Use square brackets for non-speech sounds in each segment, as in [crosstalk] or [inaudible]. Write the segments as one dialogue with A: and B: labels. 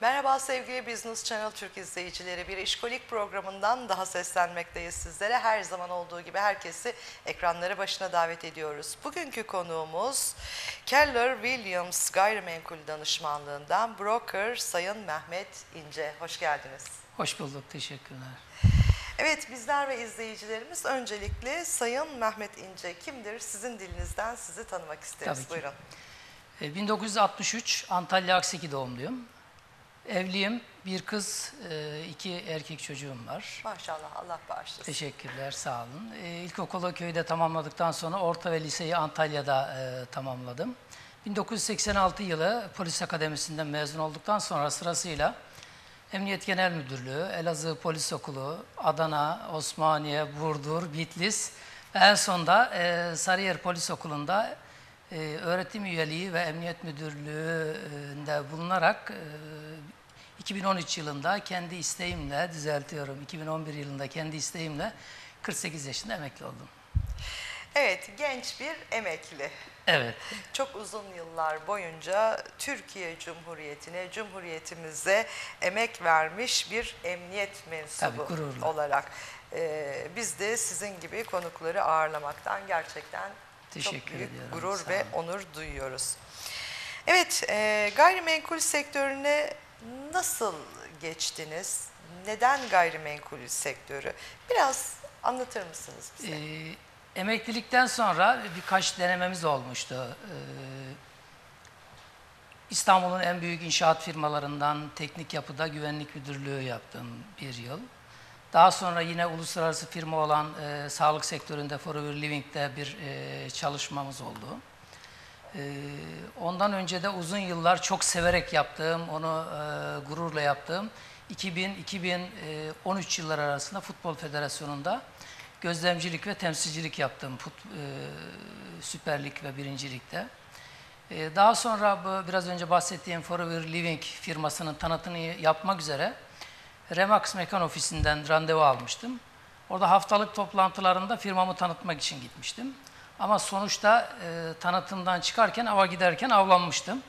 A: Merhaba sevgili Business Channel Türk izleyicileri. Bir işkolik programından daha seslenmekteyiz sizlere. Her zaman olduğu gibi herkesi ekranları başına davet ediyoruz. Bugünkü konuğumuz Keller Williams Gayrimenkul Danışmanlığından broker Sayın Mehmet İnce. Hoş geldiniz.
B: Hoş bulduk, teşekkürler.
A: Evet bizler ve izleyicilerimiz öncelikle Sayın Mehmet İnce kimdir? Sizin dilinizden sizi tanımak isteriz.
B: Tabii ki.
A: Buyurun.
B: E, 1963 Antalya Akseki doğumluyum. Evliyim, bir kız, e, iki erkek çocuğum var.
A: Maşallah Allah bağışlasın.
B: Teşekkürler, sağ olun. E, İlkokulu köyde tamamladıktan sonra orta ve liseyi Antalya'da e, tamamladım. 1986 yılı Polis Akademisi'nden mezun olduktan sonra sırasıyla Emniyet Genel Müdürlüğü, Elazığ Polis Okulu, Adana, Osmaniye, Burdur, Bitlis ve en sonda Sarıyer Polis Okulu'nda öğretim üyeliği ve Emniyet Müdürlüğü'nde bulunarak 2013 yılında kendi isteğimle, düzeltiyorum, 2011 yılında kendi isteğimle 48 yaşında emekli oldum.
A: Evet genç bir emekli.
B: Evet,
A: Çok uzun yıllar boyunca Türkiye Cumhuriyeti'ne, Cumhuriyetimize emek vermiş bir emniyet mensubu
B: Tabii,
A: olarak. Ee, biz de sizin gibi konukları ağırlamaktan gerçekten çok
B: Teşekkür
A: büyük
B: ediyorum,
A: gurur ve onur duyuyoruz. Evet, e, gayrimenkul sektörüne nasıl geçtiniz? Neden gayrimenkul sektörü? Biraz anlatır mısınız bize?
B: Ee, emeklilikten sonra birkaç denememiz olmuştu. Ee, İstanbul'un en büyük inşaat firmalarından teknik yapıda güvenlik müdürlüğü yaptım bir yıl. Daha sonra yine uluslararası firma olan e, sağlık sektöründe Forever Living'de bir e, çalışmamız oldu. Ee, ondan önce de uzun yıllar çok severek yaptığım, onu e, gururla yaptığım 2000-2013 yılları arasında Futbol Federasyonu'nda gözlemcilik ve temsilcilik yaptım fut, e, Süper Lig ve Birincilik'te. E, daha sonra biraz önce bahsettiğim Forever Living firmasının tanıtını yapmak üzere Remax Mekan Ofisi'nden randevu almıştım. Orada haftalık toplantılarında firmamı tanıtmak için gitmiştim. Ama sonuçta e, tanıtımdan çıkarken ava giderken avlanmıştım.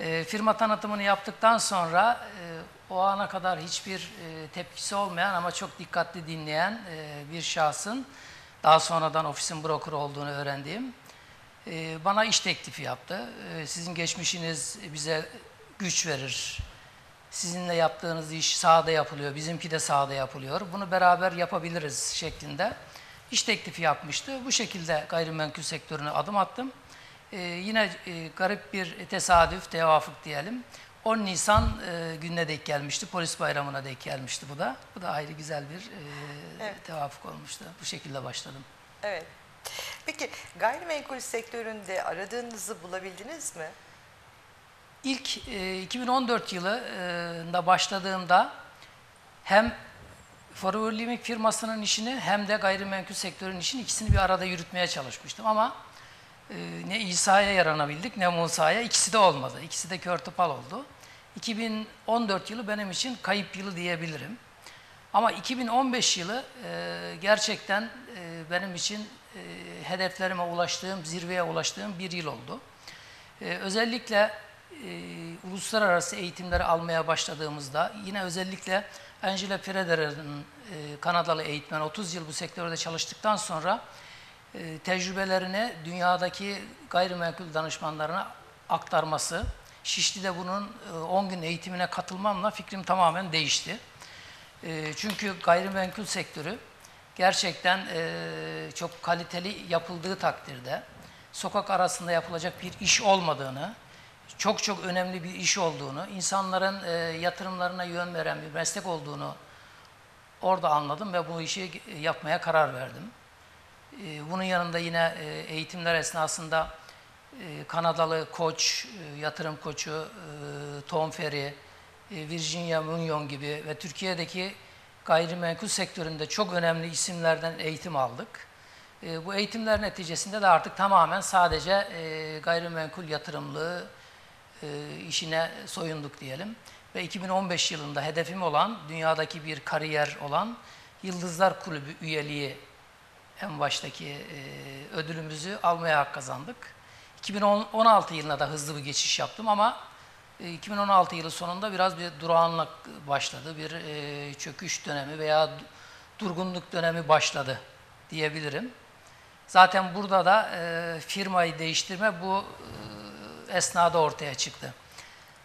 B: E, firma tanıtımını yaptıktan sonra e, o ana kadar hiçbir e, tepkisi olmayan ama çok dikkatli dinleyen e, bir şahsın daha sonradan ofisin broker olduğunu öğrendiğim e, bana iş teklifi yaptı. E, sizin geçmişiniz bize güç verir. Sizinle yaptığınız iş sahada yapılıyor, bizimki de sahada yapılıyor. Bunu beraber yapabiliriz şeklinde iş teklifi yapmıştı. Bu şekilde gayrimenkul sektörüne adım attım. Ee, yine e, garip bir tesadüf, tevafuk diyelim. 10 Nisan e, gününe denk gelmişti, polis bayramına denk gelmişti bu da. Bu da ayrı güzel bir e,
A: Evet.
B: tevafuk olmuştu. Bu şekilde başladım.
A: Evet. Peki gayrimenkul sektöründe aradığınızı bulabildiniz mi?
B: İlk e, 2014 yılında başladığımda hem Forever Living firmasının işini hem de gayrimenkul sektörünün işini ikisini bir arada yürütmeye çalışmıştım ama e, ne İsa'ya yaranabildik ne Musa'ya ikisi de olmadı. İkisi de kör topal oldu. 2014 yılı benim için kayıp yılı diyebilirim. Ama 2015 yılı e, gerçekten e, benim için e, hedeflerime ulaştığım, zirveye ulaştığım bir yıl oldu. Ee, özellikle e, uluslararası eğitimleri almaya başladığımızda yine özellikle Angela Frederer'in e, Kanadalı eğitmen 30 yıl bu sektörde çalıştıktan sonra e, tecrübelerini dünyadaki gayrimenkul danışmanlarına aktarması, Şişli'de bunun e, 10 gün eğitimine katılmamla fikrim tamamen değişti. E, çünkü gayrimenkul sektörü gerçekten e, çok kaliteli yapıldığı takdirde sokak arasında yapılacak bir iş olmadığını, çok çok önemli bir iş olduğunu, insanların e, yatırımlarına yön veren bir meslek olduğunu orada anladım ve bu işi yapmaya karar verdim. E, bunun yanında yine e, eğitimler esnasında e, Kanadalı koç, e, yatırım koçu e, Tom Ferry, e, Virginia Munyon gibi ve Türkiye'deki gayrimenkul sektöründe çok önemli isimlerden eğitim aldık. E, bu eğitimler neticesinde de artık tamamen sadece e, gayrimenkul yatırımlığı e, işine soyunduk diyelim. Ve 2015 yılında hedefim olan, dünyadaki bir kariyer olan Yıldızlar Kulübü üyeliği en baştaki e, ödülümüzü almaya hak kazandık. 2016 yılında da hızlı bir geçiş yaptım ama e, E, 2016 yılı sonunda biraz bir durağanlık başladı. Bir e, çöküş dönemi veya du- durgunluk dönemi başladı diyebilirim. Zaten burada da e, firmayı değiştirme bu e, esnada ortaya çıktı.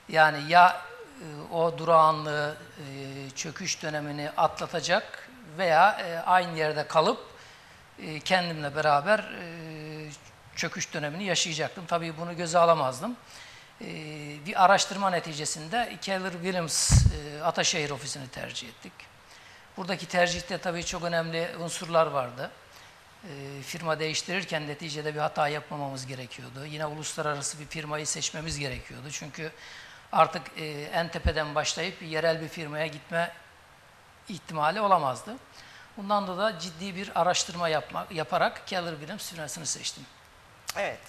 B: Yani ya e, o durağanlığı, e, çöküş dönemini atlatacak veya e, aynı yerde kalıp kendimle beraber çöküş dönemini yaşayacaktım. Tabii bunu göze alamazdım. Bir araştırma neticesinde Keller Williams Ataşehir ofisini tercih ettik. Buradaki tercihte tabii çok önemli unsurlar vardı. E, firma değiştirirken neticede bir hata yapmamamız gerekiyordu. Yine uluslararası bir firmayı seçmemiz gerekiyordu. Çünkü artık e, en tepeden başlayıp yerel bir firmaya gitme ihtimali olamazdı. Bundan da da ciddi bir araştırma yapma, yaparak Keller Williams firmasını seçtim.
A: Evet.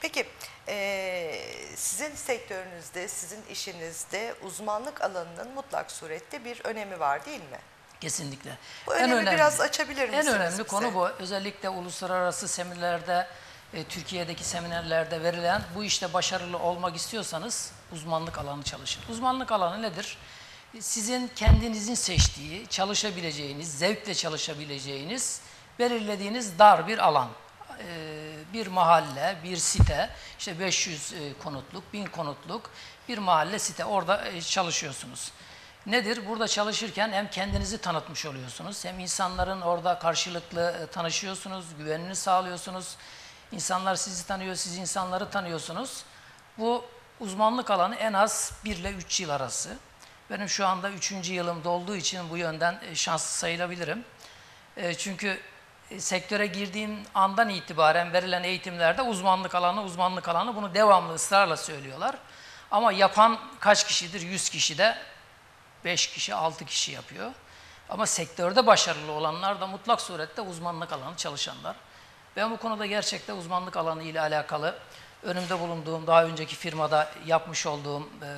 A: Peki eee, sizin sektörünüzde, sizin işinizde uzmanlık alanının mutlak surette bir önemi var değil mi?
B: Kesinlikle.
A: Bu önemi biraz açabilir misiniz
B: En önemli
A: bize?
B: konu bu. Özellikle uluslararası seminerlerde, e, Türkiye'deki seminerlerde verilen bu işte başarılı olmak istiyorsanız uzmanlık alanı çalışın. Uzmanlık alanı nedir? Sizin kendinizin seçtiği, çalışabileceğiniz, zevkle çalışabileceğiniz, belirlediğiniz dar bir alan. E, bir mahalle, bir site, işte 500 e, konutluk, 1000 konutluk bir mahalle site orada e, çalışıyorsunuz. Nedir? Burada çalışırken hem kendinizi tanıtmış oluyorsunuz, hem insanların orada karşılıklı e, tanışıyorsunuz, güvenini sağlıyorsunuz. İnsanlar sizi tanıyor, siz insanları tanıyorsunuz. Bu uzmanlık alanı en az 1 ile 3 yıl arası. Benim şu anda 3. yılımda olduğu için bu yönden e, şanslı sayılabilirim. E, Çünkü sektöre girdiğim andan itibaren verilen eğitimlerde uzmanlık alanı, uzmanlık alanı bunu devamlı ısrarla söylüyorlar. Ama yapan kaç kişidir? 100 kişi de 5 kişi, 6 kişi yapıyor. Ama sektörde başarılı olanlar da mutlak surette uzmanlık alanı çalışanlar. Ben bu konuda gerçekten uzmanlık alanı ile alakalı önümde bulunduğum, daha önceki firmada yapmış olduğum e,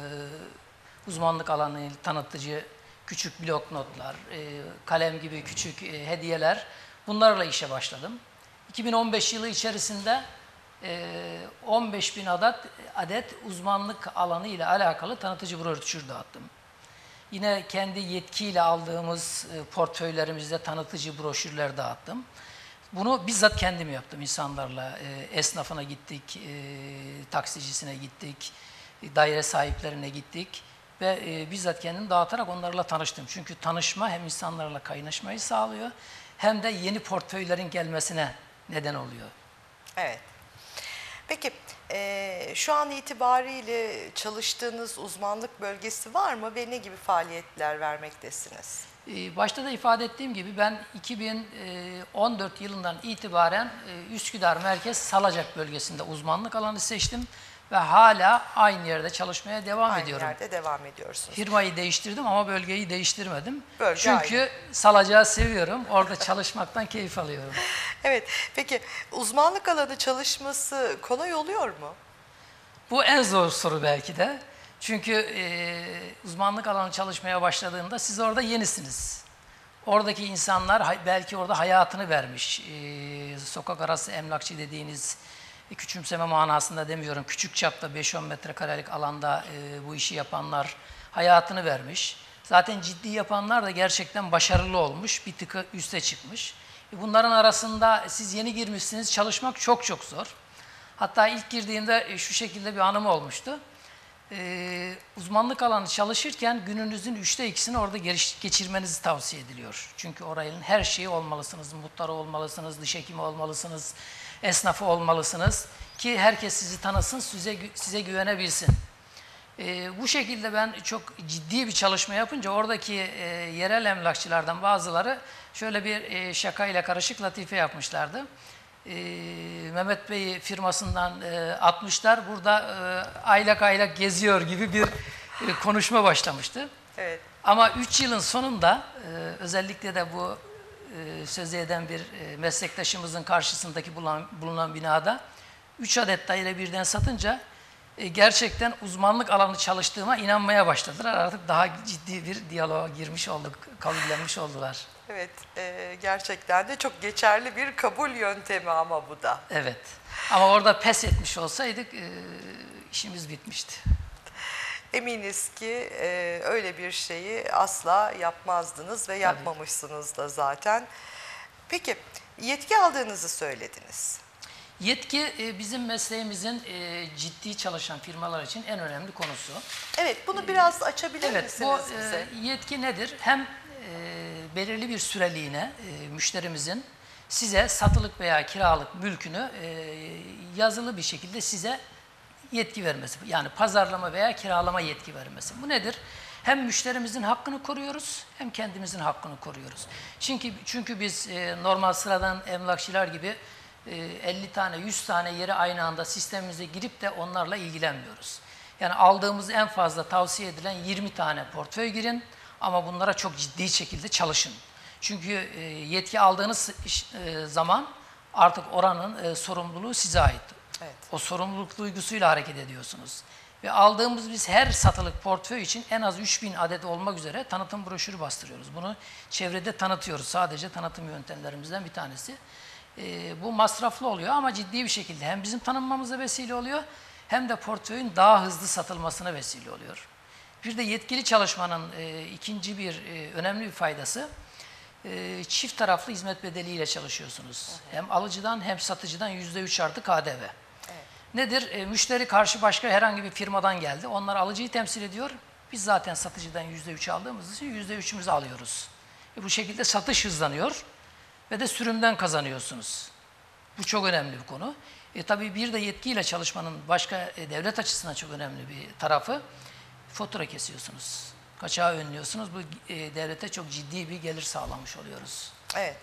B: uzmanlık alanı tanıtıcı küçük blok notlar, e, kalem gibi küçük e, hediyeler bunlarla işe başladım. 2015 yılı içerisinde e, 15 bin adet, adet uzmanlık alanı ile alakalı tanıtıcı broşür dağıttım. Yine kendi yetkiyle aldığımız e, portföylerimizde tanıtıcı broşürler dağıttım. Bunu bizzat kendim yaptım insanlarla. E, esnafına gittik, e, taksicisine gittik, daire sahiplerine gittik ve bizzat kendim dağıtarak onlarla tanıştım. Çünkü tanışma hem insanlarla kaynaşmayı sağlıyor hem de yeni portföylerin gelmesine neden oluyor.
A: Evet. Peki eee, şu an itibariyle çalıştığınız uzmanlık bölgesi var mı ve ne gibi faaliyetler vermektesiniz?
B: Ee, Başta da ifade ettiğim gibi ben 2014 yılından itibaren e, Üsküdar Merkez Salacak bölgesinde uzmanlık alanı seçtim ve hala aynı yerde çalışmaya devam
A: Aynı
B: ediyorum.
A: yerde devam ediyorsunuz.
B: Firmayı değiştirdim ama bölgeyi değiştirmedim.
A: Bölge
B: Çünkü Salacak'ı seviyorum. Orada çalışmaktan [laughs] keyif alıyorum.
A: Evet. Peki uzmanlık alanı çalışması kolay oluyor mu?
B: Bu en zor soru belki de. Çünkü e, uzmanlık alanı çalışmaya başladığında siz orada yenisiniz. Oradaki insanlar belki orada hayatını vermiş. E, sokak arası emlakçı dediğiniz küçümseme manasında demiyorum. Küçük çapta 5-10 metrekarelik alanda e, bu işi yapanlar hayatını vermiş. Zaten ciddi yapanlar da gerçekten başarılı olmuş, bir tıkı üste çıkmış. E, bunların arasında siz yeni girmişsiniz, çalışmak çok çok zor. Hatta ilk girdiğimde e, şu şekilde bir anım olmuştu. Ee, uzmanlık alanı çalışırken gününüzün üçte ikisini orada geçirmenizi tavsiye ediliyor. Çünkü oranın her şeyi olmalısınız. Muhtarı olmalısınız, diş hekimi olmalısınız, esnafı olmalısınız. Ki herkes sizi tanısın, size, size güvenebilsin. Ee, bu şekilde ben çok ciddi bir çalışma yapınca oradaki e, yerel emlakçılardan bazıları şöyle bir e, şakayla karışık latife yapmışlardı. Ee, Mehmet Bey firmasından e, atmışlar, burada e, aylak aylak geziyor gibi bir e, konuşma başlamıştı.
A: Evet.
B: Ama 3 yılın sonunda e, özellikle de bu e, söz eden bir e, meslektaşımızın karşısındaki bulunan, bulunan binada 3 adet daire birden satınca e, gerçekten uzmanlık alanı çalıştığıma inanmaya başladılar. Artık daha ciddi bir diyaloğa girmiş olduk, kabullenmiş oldular.
A: Evet. eee, gerçekten de çok geçerli bir kabul yöntemi ama bu da.
B: Evet. Ama orada pes etmiş olsaydık e, işimiz bitmişti.
A: Eminiz ki e, öyle bir şeyi asla yapmazdınız ve yapmamışsınız da zaten. Peki yetki aldığınızı söylediniz.
B: Yetki e, bizim mesleğimizin e, ciddi çalışan firmalar için en önemli konusu.
A: Evet bunu biraz açabilir
B: Evet,
A: misiniz
B: bu e,
A: bize?
B: yetki nedir? Hem e, belirli bir süreliğine e, müşterimizin size satılık veya kiralık mülkünü e, yazılı bir şekilde size yetki vermesi. Yani pazarlama veya kiralama yetki vermesi. Bu nedir? Hem müşterimizin hakkını koruyoruz hem kendimizin hakkını koruyoruz. Çünkü çünkü biz e, normal sıradan emlakçılar gibi e, 50 tane 100 tane yere aynı anda sistemimize girip de onlarla ilgilenmiyoruz. Yani aldığımız en fazla tavsiye edilen 20 tane portföy girin ama bunlara çok ciddi şekilde çalışın. Çünkü e, yetki aldığınız iş- e, zaman artık oranın e, sorumluluğu size ait.
A: Evet.
B: O sorumluluk duygusuyla hareket ediyorsunuz. Ve aldığımız biz her satılık portföy için en az 3000 adet olmak üzere tanıtım broşürü bastırıyoruz. Bunu çevrede tanıtıyoruz. Sadece tanıtım yöntemlerimizden bir tanesi. Ee, bu masraflı oluyor ama ciddi bir şekilde hem bizim tanınmamıza vesile oluyor hem de portföyün daha hızlı satılmasına vesile oluyor. Bir de yetkili çalışmanın e, ikinci bir e, önemli bir faydası e, çift taraflı hizmet bedeliyle çalışıyorsunuz. Hem alıcıdan hem satıcıdan yüzde üç artı KDV. Nedir? E, müşteri karşı başka herhangi bir firmadan geldi. Onlar alıcıyı temsil ediyor. Biz zaten satıcıdan yüzde üç aldığımız için yüzde üçümüzü alıyoruz. E, bu şekilde satış hızlanıyor ve de sürümden kazanıyorsunuz. Bu çok önemli bir konu. E, tabii bir de yetkiyle çalışmanın başka e, devlet açısından çok önemli bir tarafı fatura kesiyorsunuz. Kaçağı önlüyorsunuz. Bu e, devlete çok ciddi bir gelir sağlamış oluyoruz.
A: Evet.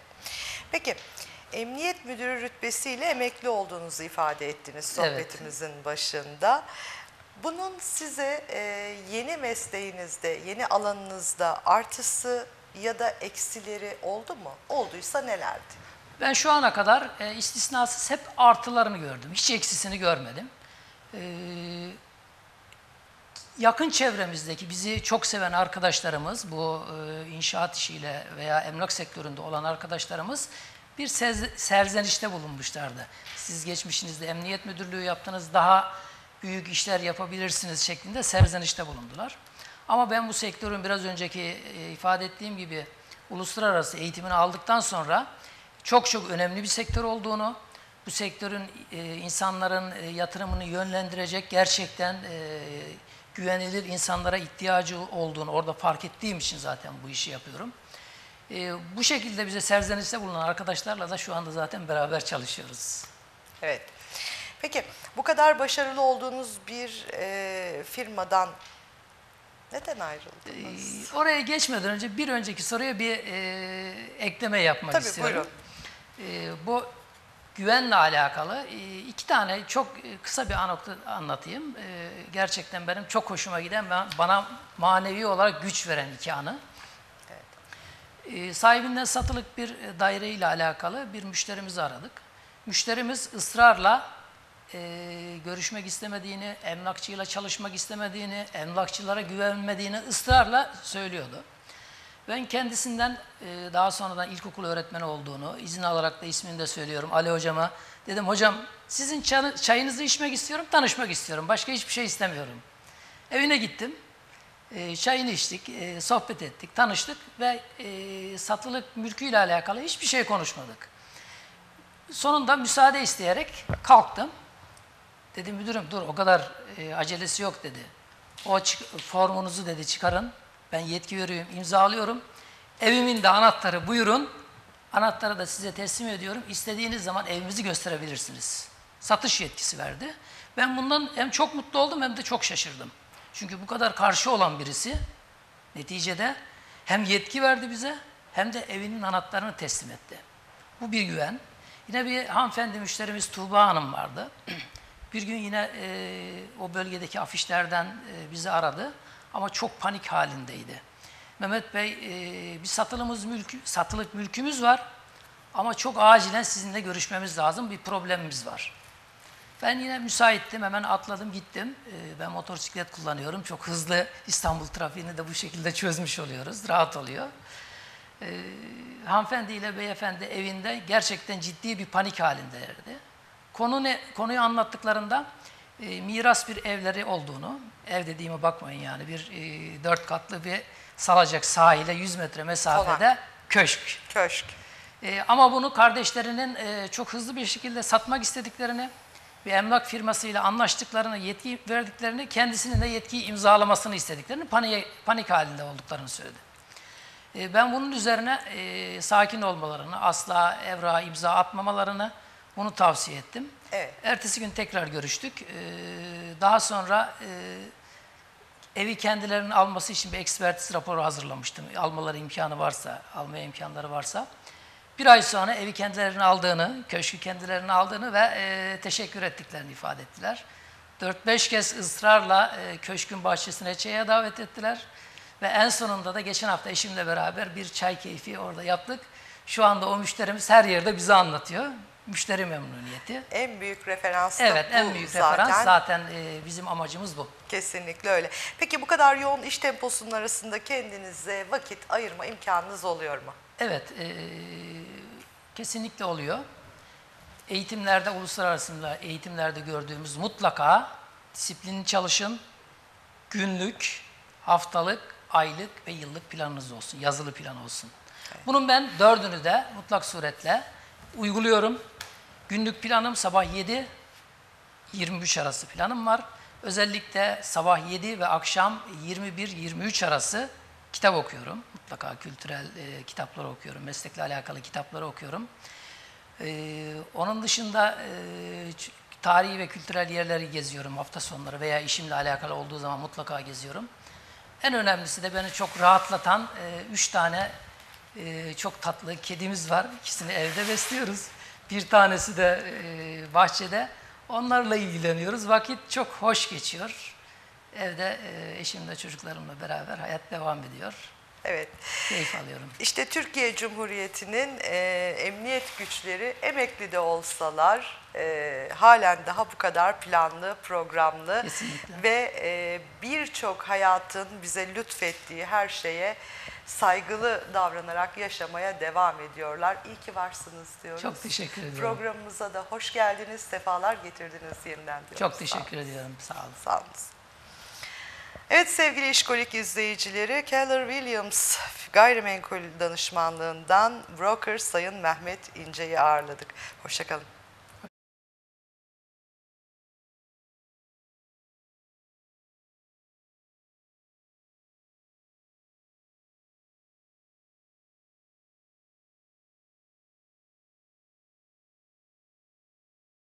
A: Peki emniyet müdürü rütbesiyle emekli olduğunuzu ifade ettiniz
B: Evet.
A: sohbetimizin başında. Bunun size e, yeni mesleğinizde, yeni alanınızda artısı ya da eksileri oldu mu? Olduysa nelerdi?
B: Ben şu ana kadar e, istisnasız hep artılarını gördüm. Hiç eksisini görmedim. E, yakın çevremizdeki bizi çok seven arkadaşlarımız, bu e, inşaat işiyle veya emlak sektöründe olan arkadaşlarımız bir serzenişte bulunmuşlardı. Siz geçmişinizde emniyet müdürlüğü yaptınız, daha büyük işler yapabilirsiniz şeklinde serzenişte bulundular. Ama ben bu sektörün biraz önceki e, ifade ettiğim gibi uluslararası eğitimini aldıktan sonra çok çok önemli bir sektör olduğunu, bu sektörün e, insanların e, yatırımını yönlendirecek gerçekten güvenilir insanlara ihtiyacı olduğunu orada fark ettiğim için zaten bu işi yapıyorum. E, bu şekilde bize serzenişte bulunan arkadaşlarla da şu anda zaten beraber çalışıyoruz.
A: Evet. Peki bu kadar başarılı olduğunuz bir e, firmadan neden ayrıldınız?
B: E, oraya geçmeden önce bir önceki soruya bir e, ekleme yapmak
A: Tabii,
B: istiyorum. E, bu güvenle alakalı e, iki tane çok e, kısa bir anekdot anlatayım. E, gerçekten benim çok hoşuma giden ve bana manevi olarak güç veren iki anı. E, sahibinden satılık bir e, daire ile alakalı bir müşterimizi aradık. Müşterimiz ısrarla e, görüşmek istemediğini, emlakçıyla çalışmak istemediğini, emlakçılara güvenmediğini ısrarla söylüyordu. Ben kendisinden e, daha sonradan ilkokul öğretmeni olduğunu, izin alarak da ismini de söylüyorum Ali hocama. Dedim hocam sizin çay- çayınızı içmek istiyorum, tanışmak istiyorum. Başka hiçbir şey istemiyorum. Evine gittim. E, çayını içtik, e, sohbet ettik, tanıştık ve e, satılık mülküyle alakalı hiçbir şey konuşmadık. Sonunda müsaade isteyerek kalktım. Dedim müdürüm dur o kadar e, acelesi yok dedi. O formunuzu dedi çıkarın. Ben yetki veriyorum, imzalıyorum. Evimin de anahtarı buyurun. Anahtarı da size teslim ediyorum. İstediğiniz zaman evimizi gösterebilirsiniz. Satış yetkisi verdi. Ben bundan hem çok mutlu oldum hem de çok şaşırdım. Çünkü bu kadar karşı olan birisi neticede hem yetki verdi bize hem de evinin anahtarını teslim etti. Bu bir güven. Yine bir hanımefendi müşterimiz Tuğba Hanım vardı. [clears throat] Bir gün yine e, o bölgedeki afişlerden e, bizi aradı ama çok panik halindeydi. Mehmet Bey e, bir satılımız mülkü, satılık mülkümüz var ama çok acilen sizinle görüşmemiz lazım bir problemimiz var. Ben yine müsaittim hemen atladım gittim. E, ben motosiklet kullanıyorum çok hızlı İstanbul trafiğini de bu şekilde çözmüş oluyoruz rahat oluyor hanımefendi ile beyefendi evinde gerçekten ciddi bir panik halindelerdi. Konu ne? Konuyu anlattıklarında e, miras bir evleri olduğunu, ev dediğime bakmayın yani bir e, dört katlı bir salacak sahile 100 metre mesafede köşk.
A: Köşk.
B: E, ama bunu kardeşlerinin e, çok hızlı bir şekilde satmak istediklerini bir emlak firmasıyla anlaştıklarını, yetki verdiklerini, kendisinin de yetkiyi imzalamasını istediklerini, panik, panik halinde olduklarını söyledi. E, ben bunun üzerine e, sakin olmalarını, asla evrağa imza atmamalarını bunu tavsiye ettim.
A: Evet.
B: Ertesi gün tekrar görüştük. E, daha sonra e, evi kendilerinin alması için bir ekspertiz raporu hazırlamıştım. Almaları imkanı varsa, almaya imkanları varsa. Bir ay sonra evi kendilerinin aldığını, köşkü kendilerinin aldığını ve e, teşekkür ettiklerini ifade ettiler. 4-5 kez ısrarla e, köşkün bahçesine çaya davet ettiler. Ve en sonunda da geçen hafta eşimle beraber bir çay keyfi orada yaptık. Şu anda o müşterimiz her yerde bize anlatıyor. Müşteri memnuniyeti.
A: En büyük referans
B: Evet, en büyük
A: zaten.
B: referans zaten e, bizim amacımız bu.
A: Kesinlikle öyle. Peki bu kadar yoğun iş temposunun arasında kendinize vakit ayırma imkanınız oluyor mu?
B: Evet, e, kesinlikle oluyor. Eğitimlerde, uluslararası eğitimlerde gördüğümüz mutlaka disiplinli çalışın, günlük, haftalık, aylık ve yıllık planınız olsun, yazılı plan olsun. Bunun ben dördünü de mutlak suretle uyguluyorum. Günlük planım sabah 7, 23 arası planım var. Özellikle sabah 7 ve akşam 21-23 arası kitap okuyorum. Mutlaka kültürel e, kitaplar okuyorum, meslekle alakalı kitapları okuyorum. Ee, onun dışında e, tarihi ve kültürel yerleri geziyorum hafta sonları veya işimle alakalı olduğu zaman mutlaka geziyorum. En önemlisi de beni çok rahatlatan e, üç tane e, çok tatlı kedimiz var. İkisini evde besliyoruz. Bir tanesi de e, bahçede. Onlarla ilgileniyoruz. Vakit çok hoş geçiyor. Evde e, eşimle çocuklarımla beraber hayat devam ediyor.
A: Evet.
B: Keyif alıyorum.
A: İşte Türkiye Cumhuriyeti'nin e, emniyet güçleri emekli de olsalar e, halen daha bu kadar planlı, programlı
B: Kesinlikle.
A: ve e, birçok hayatın bize lütfettiği her şeye saygılı davranarak yaşamaya devam ediyorlar. İyi ki varsınız diyoruz.
B: Çok teşekkür ediyorum.
A: Programımıza da hoş geldiniz, sefalar getirdiniz yeniden diyoruz.
B: Çok
A: Sağ
B: teşekkür ediyorum. Sağ olun.
A: Sağ olun. Evet sevgili işkolik izleyicileri, Keller Williams gayrimenkul danışmanlığından broker Sayın Mehmet İnce'yi ağırladık. Hoşçakalın.